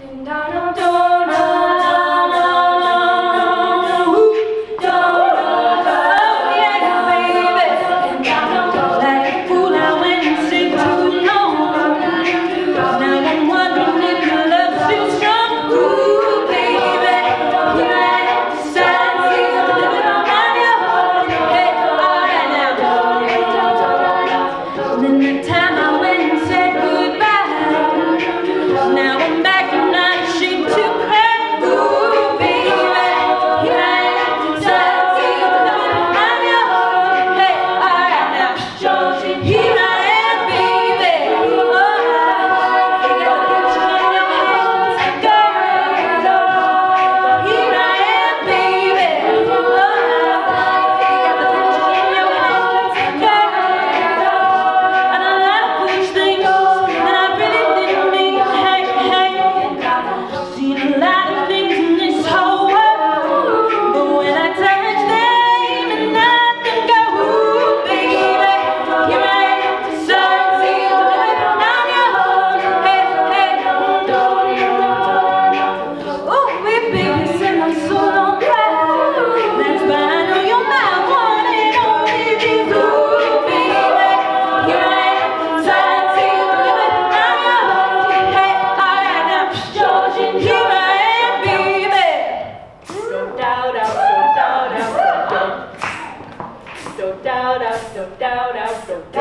Ding dong dong dong. out, out, out, out.